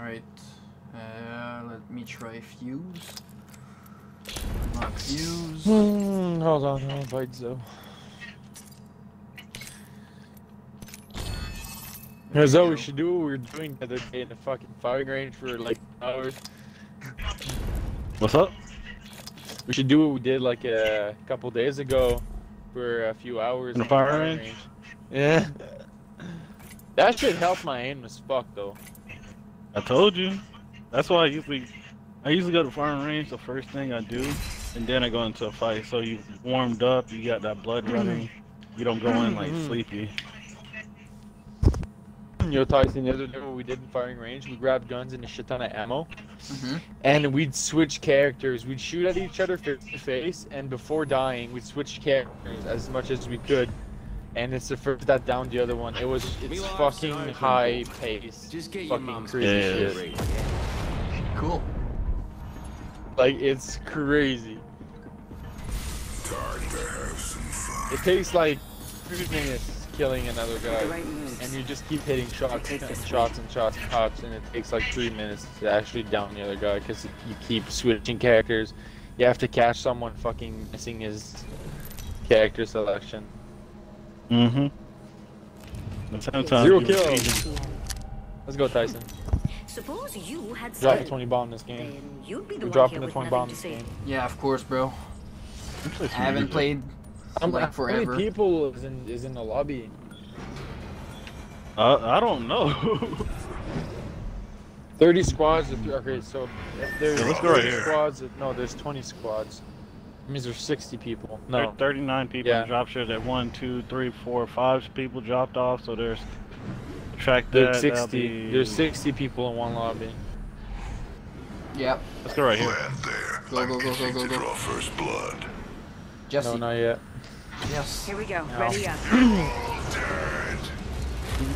Alright. Uh, let me try fuse. Not fuse. Hmm, hold on, I'll invite Zoe. Yeah, Zoe, we should do what we were doing the other day in the fucking firing range for like hours. What's up? We should do what we did like a couple days ago for a few hours. In the firing range? Yeah. That should help my aim as fuck though. I told you. That's why I usually, I usually go to firing range the first thing I do, and then I go into a fight. So you warmed up, you got that blood running, you don't go in like sleepy. Yo, Tyson, the other day what we did in firing range, we grabbed guns and a shit ton of ammo, Mm-hmm. and we'd switch characters. We'd shoot at each other face to face, and before dying, we'd switch characters as much as we could. And it's the first that downed the other one. It was it's fucking high pace, Just get your fucking mom's crazy Yeah, yeah, shit. Cool. Like it's crazy. It takes like three minutes killing another guy, Right and you just keep hitting shots and shots and shots and shots, and it takes like three minutes to actually down the other guy because you keep switching characters. You have to catch someone fucking missing his character selection. Mm-hmm. But sometimes Zero you kills. cheating. Let's go, Tyson. Suppose you had Drop the 20 bomb in this game. Then you'd be the We're one dropping the 20 nothing bomb in this say. game. Yeah, of course, bro. Let's play I some haven't music. played How like many forever. people is in is in the lobby? Uh, I don't know. 30 squads. Of, okay, so there's Yeah, let's go right 30 here. squads. of- No, there's 20 squads. That means there's 60 people. There No, are 39 people Yeah. in drop share that one, two, three, four, five people dropped off. So there's track that. that'll 60. be- There's 60 people in one lobby. Yep. Let's go right here. Land there. Go, go, go, go, go, go. draw first blood. Jesse. No, not yet. yes. Here we go. No. Ready up.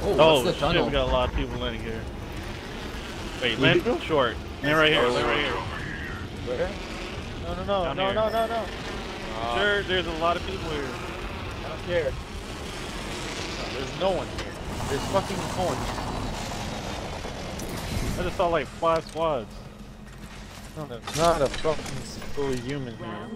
Oh, Oh what's the shit, tunnel? we got a lot of people in here. Wait, We land short. Land right here. Oh, land right here. Where? No, no, no, Down no, here. no, no, no. Uh, Sure, there's a lot of people here. I don't care. No, there's no one here. There's fucking no one. I just saw like five squads. No, there's not a fucking fully human here.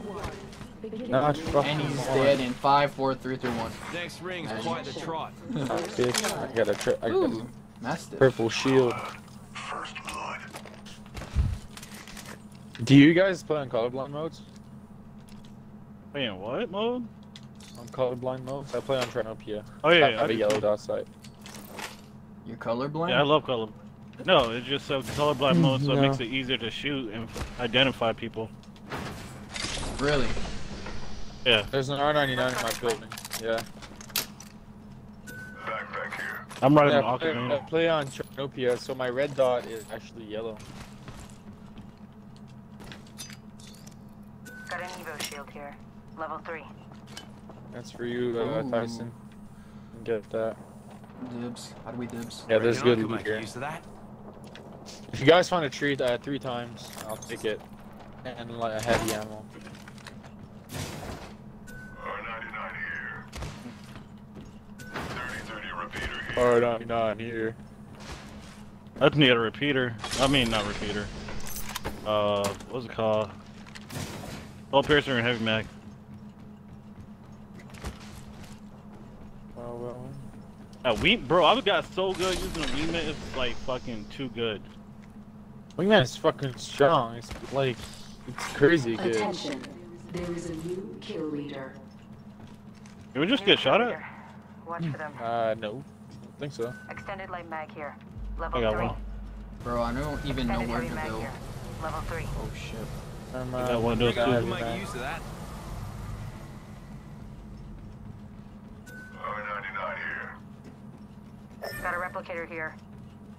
Not fucking And he's dead in five, four, three, two, one. Next ring's quite the trot. Oh, bitch. I got a, tri- I got a Ooh, Mastiff. purple shield. First blood. Do you guys play on colorblind modes? Wait, in what mode? On colorblind modes? I play on Trinopia. Oh yeah, I have a yellow dot sight. You're colorblind? Yeah, I love color. No, it's just so colorblind mode, so it makes it easier to shoot and identify people. Really? Yeah, There's an R99 in my building. Yeah. Backpack here. I'm running yeah an I, play, I play on Trinopia, so my red dot is actually yellow. Got an Evo shield here. Level 3. That's for you, uh, Ooh. Tyson. Get that. Dibs. How do we dibs? Yeah, there's Reckon good could loot here. use that. If you guys find a tree uh, three times, I'll take it. And like, a heavy ammo. R99 here. 30-30 repeater here. R99 here. I just need a repeater. I mean, not repeater. Uh, what's it called? Oh, piercer and heavy mag. Well, well. Uh, we, bro, I got so good using the Wingman. It's like fucking too good. Wingman is fucking strong. It's like, it's crazy good. Attention, there is a new kill leader. Did we just get shot at? Watch for them. Uh, no. Don't think so. Extended light mag here. Level I got 3. one. Bro, I don't even know where to go. here. Level 3. Oh shit. I'm, I uh, got one of those too. heavy Could make mag. use of that. R99 here. Got a replicator here.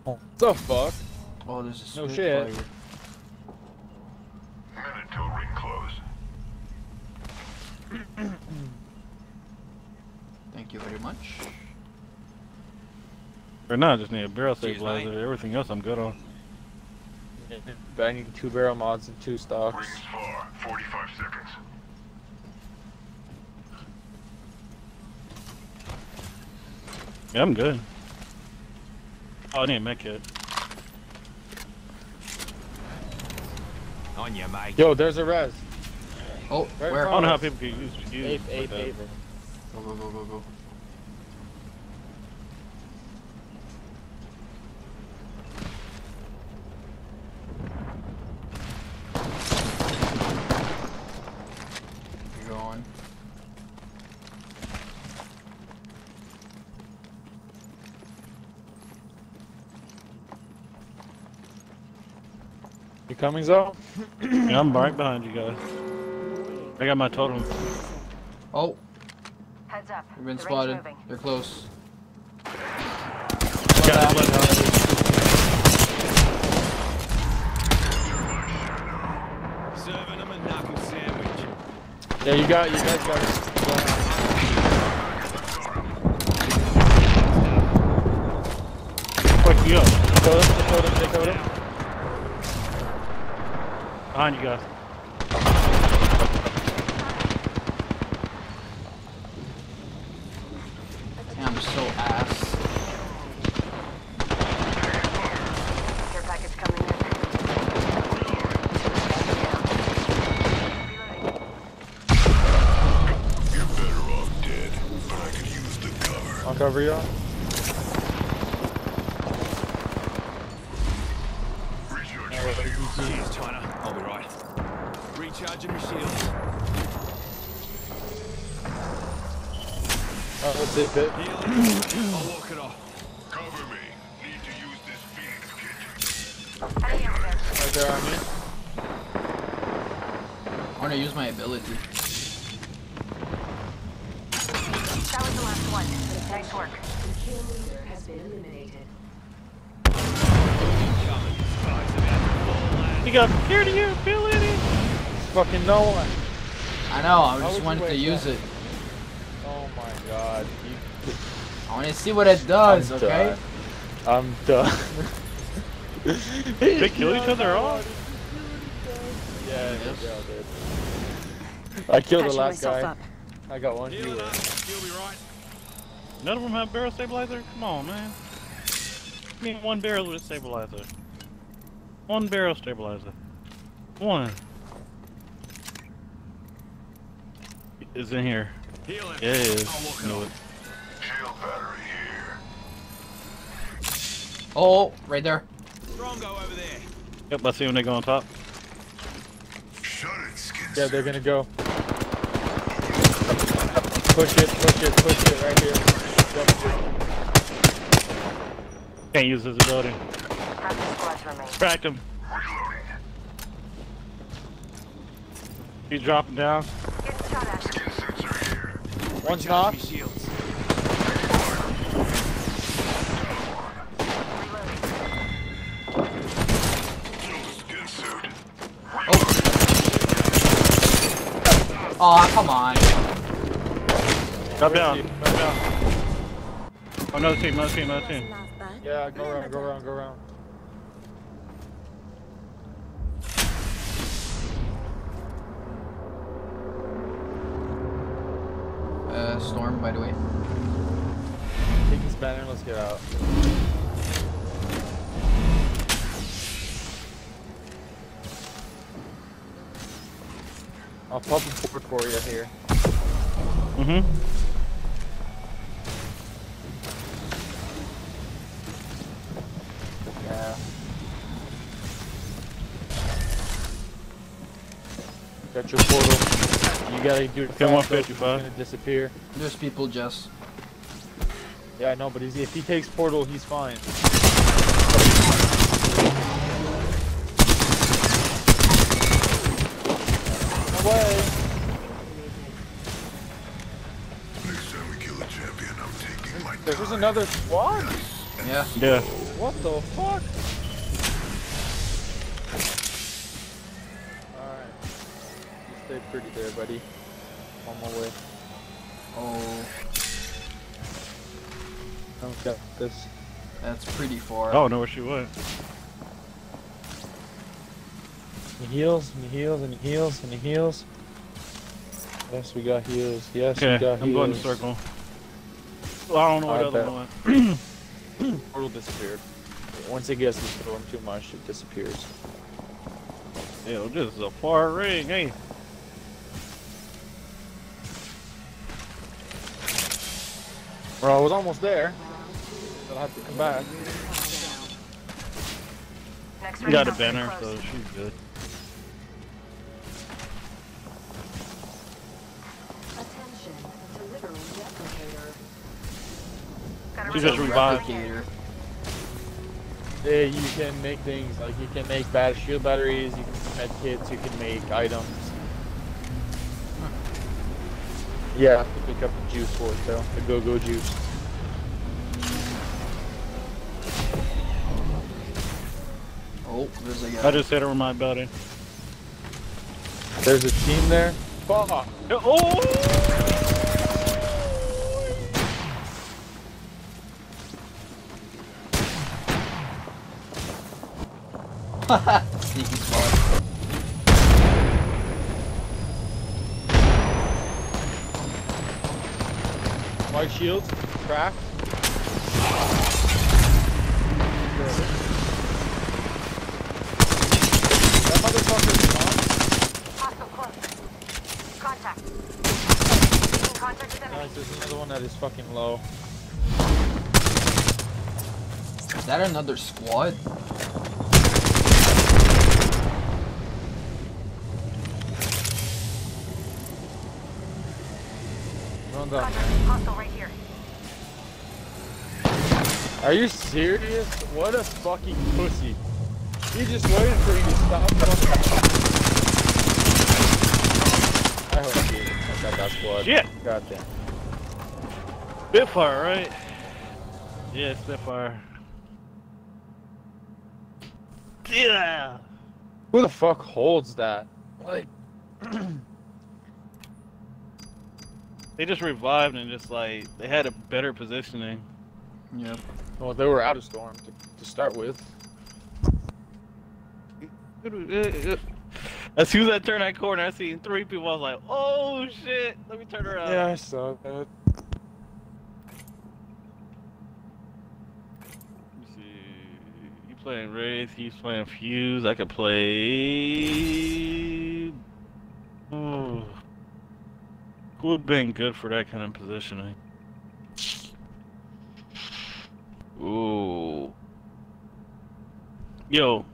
What the fuck? Oh, there's a No Spitfire. shit. Minute till ring close. Thank you very much. Or not, I just need a barrel Cheers, stabilizer. Everything else I'm good on. But I need two barrel mods and two stocks. Far, 45 seconds. Yeah, I'm good. Oh, I need a med kit. On you, Mike. Yo, there's a res. Oh, right where? I don't know how people can use, use ape, like ape, ape. Go, go, go, go, go. You coming, Zo? Yeah, I'm right behind you guys. I got my totem. Oh, Heads up. we've been the spotted. They're close. Got it, blood Serving them a knuckle sandwich. Yeah, you got, you guys got it. Quick, you up. Totem, they totem, they totem. Behind you guys. Damn, I'm so ass. Care package coming in. You're better off dead, but I could use the cover. I'll cover you. Recharge that's it, bit. Healing. I'll walk it off. Cover me. Need to use this Phoenix kit. Enemy there. Right there on me. I wanna use my ability. That was the last one. Nice work. The kill leader has been eliminated. You got security here, Bill it. Fucking no one. I know, I How just would wanted to use up? it. Oh my god. You, I wanna see what it does, I'm okay? done. I'm done. They kill each other off? Yeah, yeah, dude. I killed the last guy. up. I got one Healing healer. Uh, up. Right. None of them have barrel stabilizer? Come on, man. I mean, one barrel with a stabilizer. One barrel stabilizer. One. Is in here. Healing. Yeah, it is. Battery here. Oh, right there. Strongo over there. Yep, I see when they go on top. Shut it, skin Yeah, they're gonna go. Push it, push it, push it right here. Can't use this ability. Crack the squads remain. Cracked him. He's dropping down. Getting shot at. Skin suits are here. One's knocked. Oh, come on. Drop down. Drop down. Oh, another team, another team, another team. Yeah, go around, go around, go around. Uh, Storm, by the way. Take this banner, let's get out. I'll pop a port for you here. Mm-hmm. Yeah. Got your portal. You gotta do it Okay, fast, though, 'cause 155. He's gonna disappear. There's people just. Yeah, I know, but if he takes portal, he's fine. No way. Next time we kill a champion, I'm taking my There's time. another squad? Yeah. Yeah. What the fuck? Alright. You stay pretty there, buddy. On my way. Oh, I've got this. that's pretty far. Oh, I know where she went. He heals, and he heals, and he heals, and he heals. Yes, we got heals. Yes, we Okay, got I'm going to heals. circle. Well, I don't know what I the other bet. one went. Portal disappeared. Once it gets to storm too much, it disappears. Yo, this is a far ring, hey. Bro, I was almost there. I'll have to come back. Next She ring got a banner, close. so she's good. Got a She ring just is revived. Yeah, you can make things like you can make bad shield batteries, you can make med kits, you can make items. Yeah, I have to pick up the juice for it though, the go-go juice. Oh, there's a guy. I just hit her with my building. There's a team there. Fuck! Oh! Sneaky spot. White shields, cracked. That motherfucker's gone. Hostile close. Contact. Contact with. Nice, there's another one that is fucking low. Is that another squad? Run down. Contact. Hostile right here. Are you serious? What a fucking pussy. He just waited for you to stop fucking. I hope you I got that squad. Shit! Goddamn. Spitfire, right? Yeah, Spitfire. Yeah! Who the fuck holds that? Like, They just revived and just like, they had a better positioning. Yeah. well, they were out of storm to, to start with. As soon as I turned that corner, I seen three people. I was like, "Oh shit! Let me turn around." Yeah, I saw that. Let. You playing Wraith? He's playing Fuse. I could play. Oh. Who would have been good for that kind of positioning? Ooh. Yo,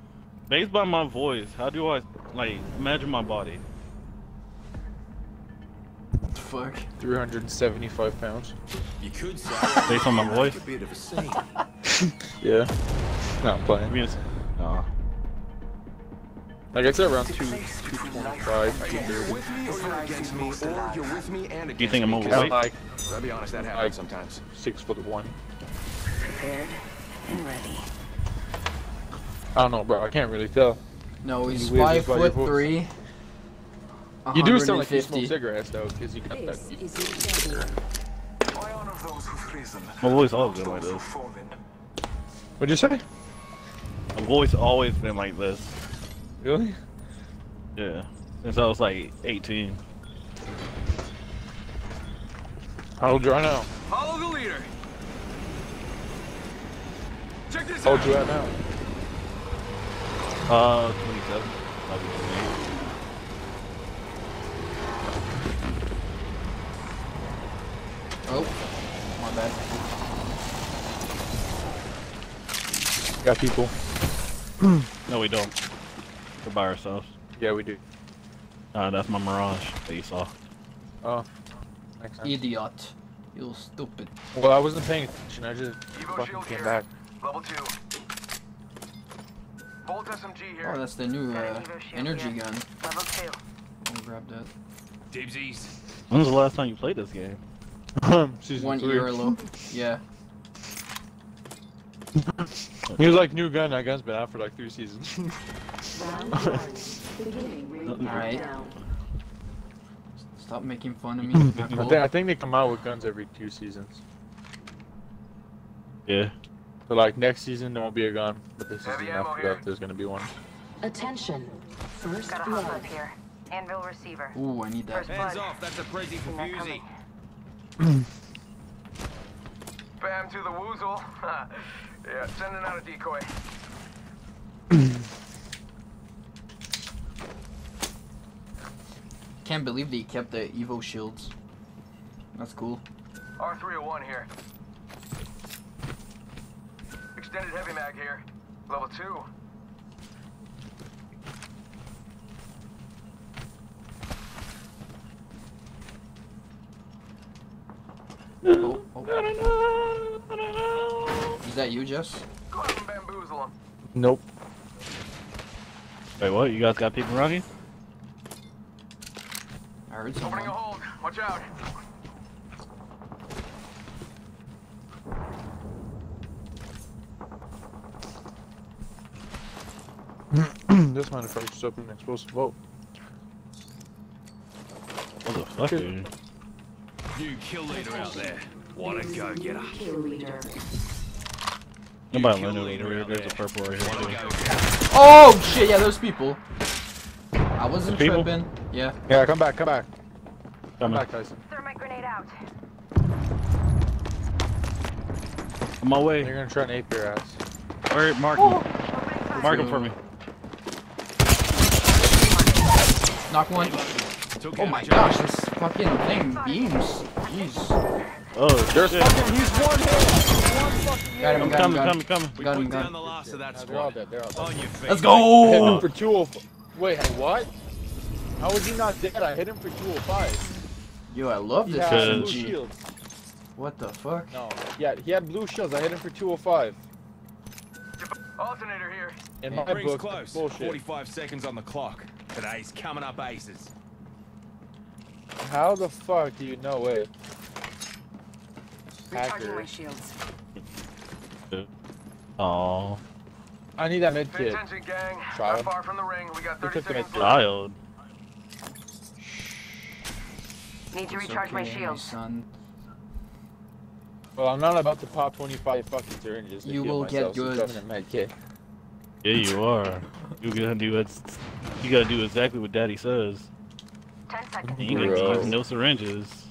based by my voice, how do I like imagine my body? Fuck. 375 pounds. You could say Based on my voice? a bit of a scene. Yeah. Not I playing. mean, it's, or you're with me and against Do you think I'm me. overweight? I'm like I'll be honest, that Like- happens sometimes. 6 foot 1. Prepared and ready. I don't know, bro. I can't really tell. No, he's five just by your foot voice. three. You do sound like you smoke 150. cigarettes, though, because you got that. This is your champion. My honor of those who've risen. Voice always been like this. What'd you say? My voice always been like this. Really? Yeah. Since I was like 18. How old you are now? Follow the leader. Check this How old out. you at now? Uh, 27. I'll be 28. Oh, my bad. Got people. No, we don't. We're by ourselves. Yeah, we do. Uh, that's my Mirage that you saw. Oh. Makes sense. Idiot. You stupid. Well, I wasn't paying attention. I just Evo fucking came here. back. Level two. Volt SMG here. Oh, that's the new uh, energy gun. Level two. I'll grab that. Dibs east. When was the last time you played this game? One three. year low. Yeah. He was like, new gun. That gun's been out for like three seasons. Round one. Beginning ring Alright. Stop making fun of me. I, think. I think they come out with guns every two seasons. Yeah. So like next season there won't be a gun, but this Heavy season ammo after that there's gonna be one. Attention. First Got a hostile blood. here. Anvil receiver. Ooh, I need that. First Hands blood. off. That's a crazy for Not Bam to the woozle. yeah, sending out a decoy. can't believe they kept the Evo shields. That's cool. R301 here. Extended heavy mag here. Level 2. Oh, oh. Is that you, Jess? Go out and bamboozle them. Nope. Wait, what? You guys got people around you? I heard Opening a someone. hold. Watch out. this motherfucker just opened an explosive vault. What the fuck, dude? New kill leader out there. What a go-getter. Kill leader. Nobody kill leader over out There's there. a purple right here. too. Oh shit! Yeah, those people. I wasn't People? tripping. Yeah. Yeah, come back, come back. Come Coming. back, Tyson. Thermite grenade out. On my way. They're gonna try and ape your ass. Alright, Mark him. Opening fire. Mark him for me. Knock one. Took Oh out my Joe. gosh, this fucking thing beams. Jeez. Oh, There's shit. fucking, he's one hit! One fucking Got him, I'm got him, coming, got him. coming, coming. We Got him, put got down him. the last of that No, they're all dead, they're all dead. On your feet. Let's I hit him go. for 205. Wait, hey, what? How was he not dead? I hit him for 205. Yo, I love He this had blue SMG. shields. What the fuck? No, yeah, he had blue shields. I hit him for 205. Alternator here. In Yeah. my Rings book, close. bullshit. 45 seconds on the clock. Today's coming up aces. How the fuck do you know it? Recharging Hacker. my shields. Oh, I need that med Pay kit. attention, gang. Child. Not far from the ring. We got Who 30 seconds left. child. Need to It's recharge my shields. son. Well, I'm not about to pop 25 fucking syringes. You will get myself, so good. throw me a med kit. Yeah, you are. You gotta do it. You gotta do exactly what Daddy says. 10 seconds. You ain't Bro. no syringes.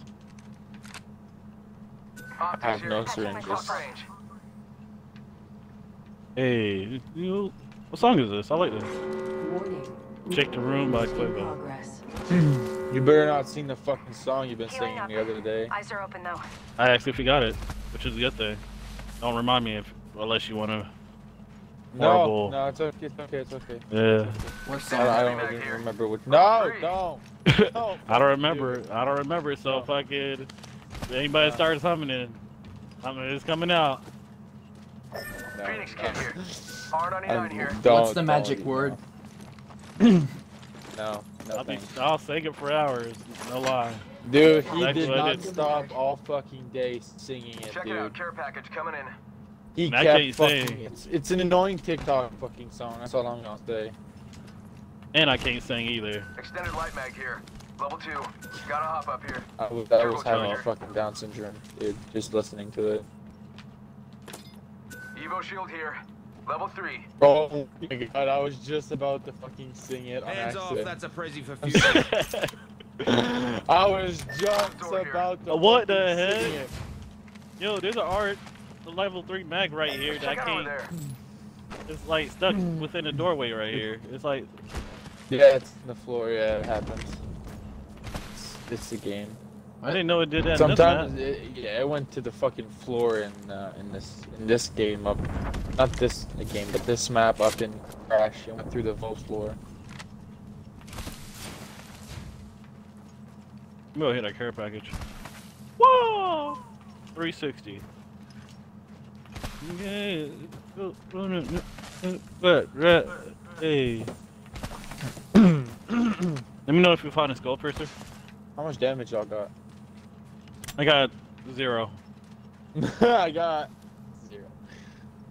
I have no syringes. Hey, you. What song is this? I like this. Warning. Check the room by Movement in Quavo. Progress. You better not sing the fucking song you've been Healing singing up. the other day. Eyes are open though. I asked if actually forgot it, which is a good thing. Don't remind me if, unless you wanna. No, Horrible. no, it's okay, it's okay, it's okay. Yeah. What I, song? I don't Back even here. remember what. No, don't. No. I don't remember. I don't remember. So No. if I could, if anybody No. starts humming it, I mean, it's coming out. No, Phoenix no. kid here. R99 I here. don't- What's the magic word? know. No, I'll be, nothing. I'll sing it for hours. No lie. Dude, he Exactly did not stop all fucking day singing it, Check it out. Care package coming in. He I kept fucking. sing. It's, it's an annoying TikTok fucking song. That's all I'm gonna say. And I can't sing either. Extended light mag here. Level 2. Gotta hop up here. I was, I was having a fucking Down syndrome, dude. Just listening to it. Evo shield here. Level 3. Oh my god, I was just about to fucking sing it on Hands off, that's a prezi for I'm future. I was just Door here. about to. What the fucking heck? it. Yo, there's an art, the level three mag right here that I Check it over can't. It's like stuck within a doorway right here. It's like Yeah, it's on the floor. Yeah, it happens. It's, it's a game. I didn't know it did that. Sometimes, it, yeah, it went to the fucking floor in uh, in this in this game up, not this game, but this map up in Crash. It went through the vault floor. I'm gonna hit that care package. Whoa! 360. Yeah. Hey. Let me know if you find a skull piercer. How much damage y'all got? I got zero. I got zero.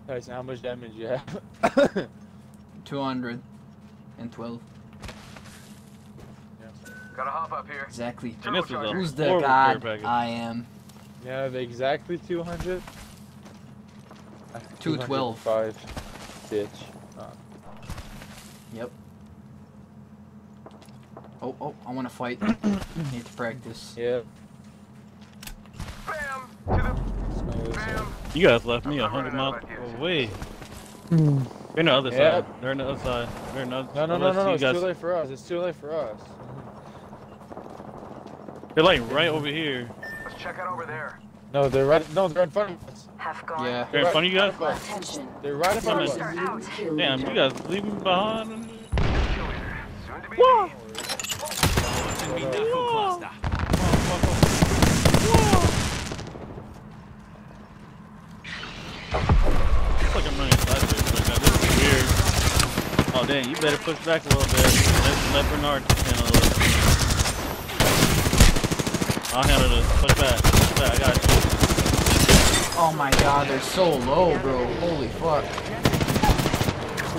Tyson, how much damage you have? 212. Gotta hop up here. Exactly. And this is a Who's the horrible care god. I am? you have exactly 200. 212. Five, bitch. Uh, Yep. Oh, oh, I want to fight. Need to practice. yeah. Bam! To Smooth. the bam! You guys left me a I'm hundred miles out of away. Hmm. They're on the other Yep. side. They're on the other side. They're not. No, no, no, no, no. It's guys- too late for us. It's too late for us. They're like right over here. Let's check out over there. No, they're right. No, they're in front of us. Half gone. Yeah. They're in front of you guys. Attention. They're right in front of us. They're out. Kill Damn, you guys leave me behind. Soon to Whoa. me. Watching me knuckle cluster. It's like I'm running sideways like that. This is weird. Oh dang, you better push back a little bit. Let, let Bernard handle it. I'll handle this. Push back. Push back. I got you. Oh my god, they're so low, bro. Holy fuck.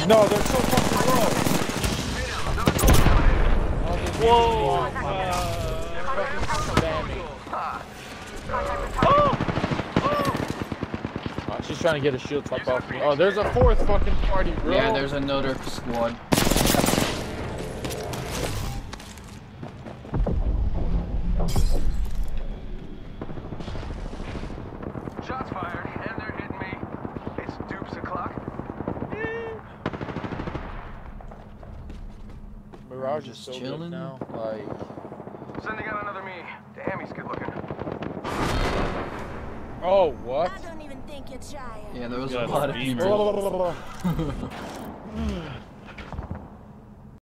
No, they're so fucking low. Whoa! Oh, they're fucking spamming. Oh! Oh, she's trying to get a shield top off me. Oh, there's a fourth fucking party, bro. Yeah, there's another squad. Shots fired, and they're hitting me. It's dupes o'clock. Mirage Just is so chilling. now. Like, Sending out another me. Damn, he's good looking. oh, what? I don't even think you're trying. Yeah, there was You a lot of beamer. people.